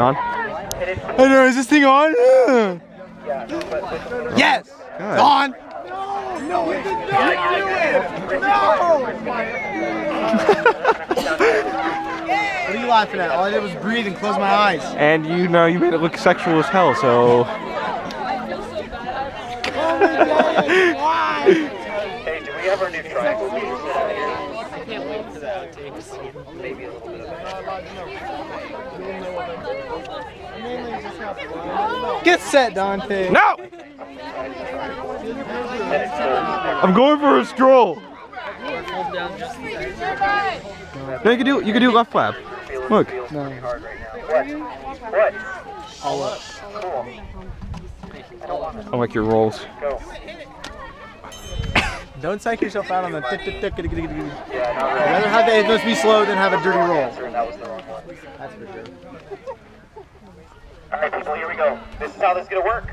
On? Oh no, is this thing on? Yes! Good. On! What are you laughing at? All I did was breathe and close my eyes. And you know you made it look sexual as hell, so oh Hey, do we have our new triangle meter set out here? I can't wait for the outtakes. Maybe a little bit of extra. Get set, Dante. No! I'm going for a stroll. Hold down just No, you can do you can do left flap. Look. Feels pretty hard right now. What? What? All up. Cool. I don't want to I like your rolls. go. Don't psych yourself out on the tick tick tick. Yeah, really. Rather have the Athos be slow than have a dirty roll. Answer, and that was the wrong one. That's for sure. All right, people, here we go. This is how this is going to work.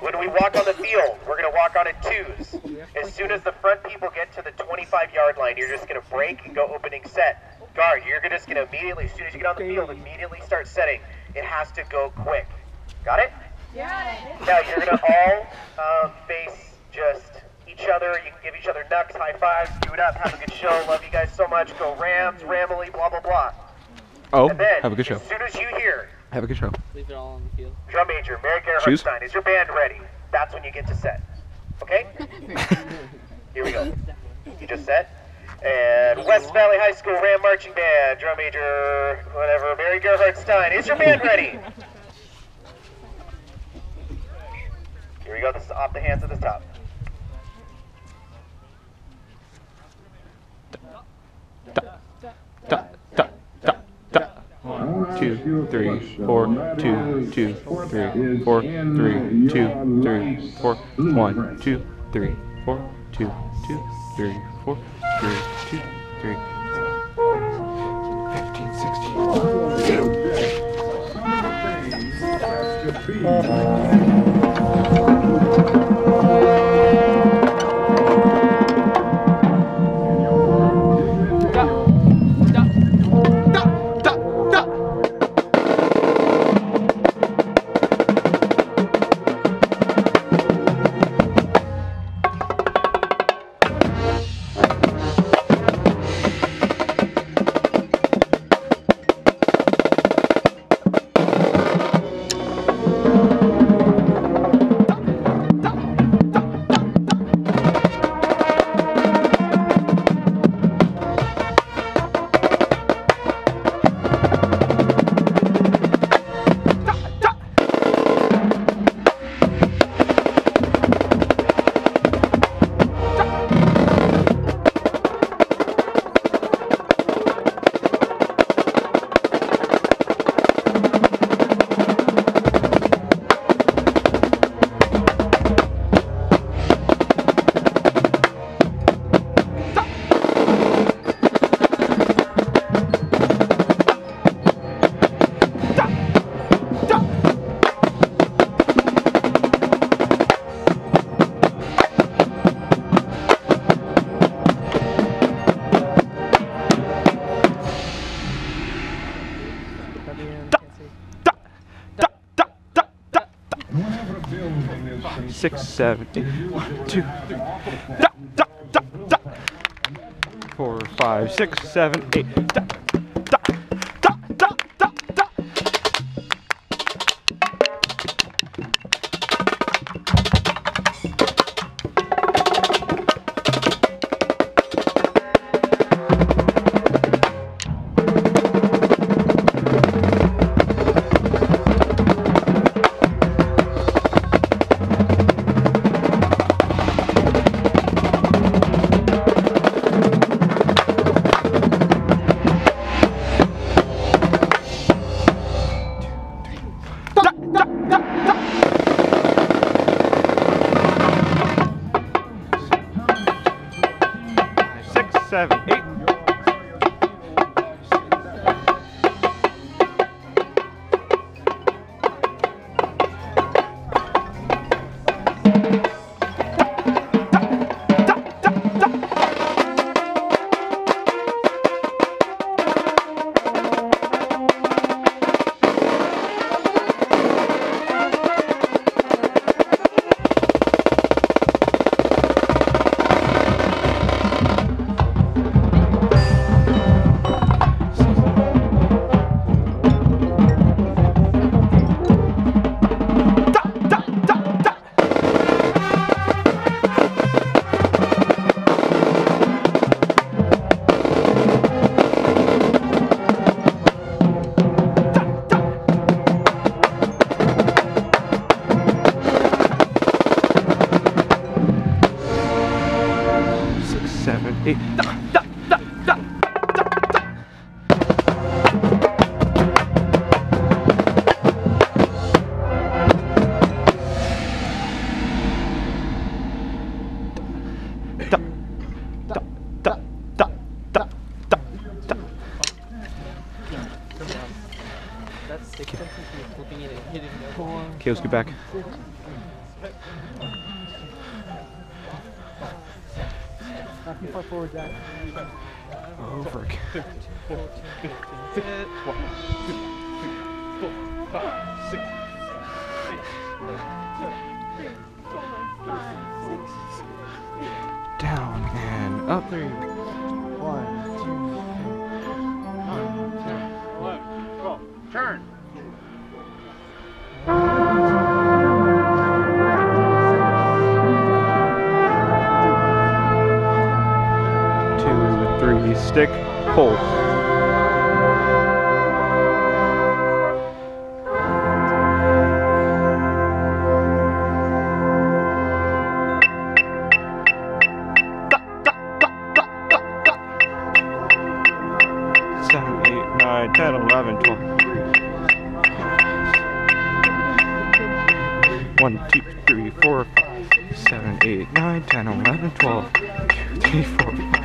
When we walk on the field, we're going to walk on in twos. As soon as the front people get to the 25 yard line, you're just going to break and go opening set. Guard, you're just going to immediately, as soon as you get on the field, immediately start setting. It has to go quick. Got it? Yeah. Now you're going to all um, face just each other. You can give each other knucks, high fives, do it up, have a good show. Love you guys so much. Go Rams, Ramily, blah, blah, blah. Oh, And then, have a good show. as soon as you hear Have a good show. Leave it all on the field. Drum major, Mary Gerhard Shoes? Stein, is your band ready? That's when you get to set. Okay? Here we go. You just set. And West Valley High School Ram Marching Band, drum major, whatever, Mary Gerhard Stein, is your band ready? Here we go, this is off the hands at the top. Two, three, four, two, two, three, four, three, two, three, four, one, two, three, four, two, two, three, four, three, two, three, fifteen, sixteen. Da, six, seven, eight. One, two, three. Da, da, da, da. Four, five, six, seven, eight. Da, let's get back. Oh, frick. Down and up. Three. stick pull. Seven, eight, nine, 10, 11, 12. 1, 2, 3, 4, 5,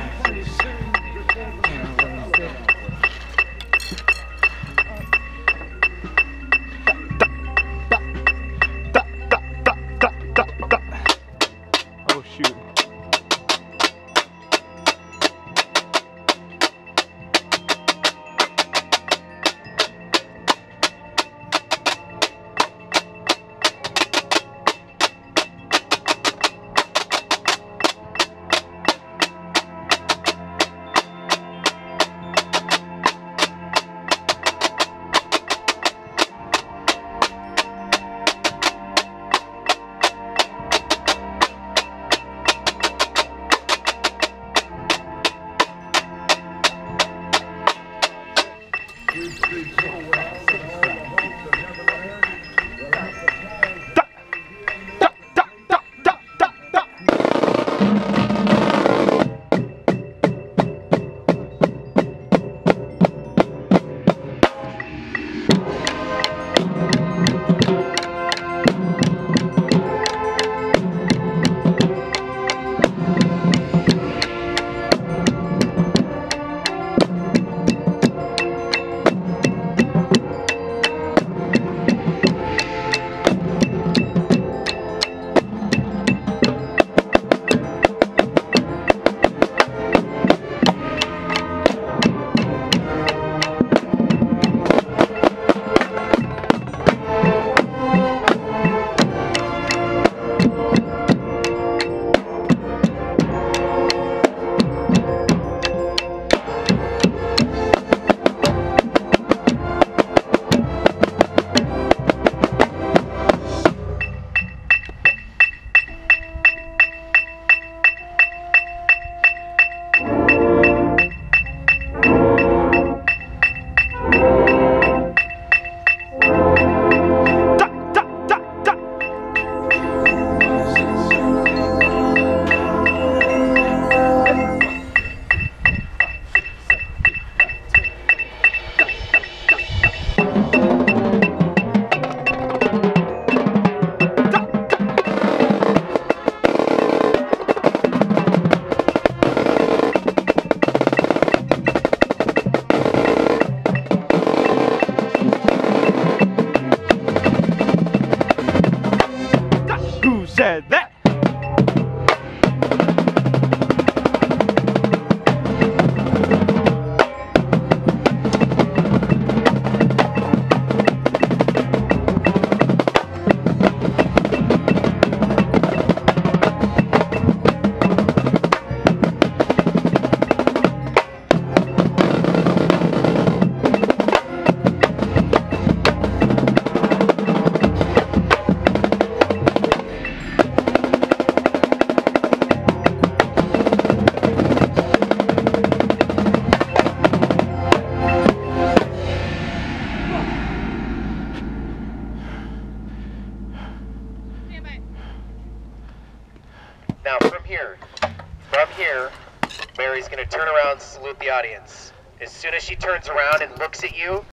audience. As soon as she turns around and looks at you,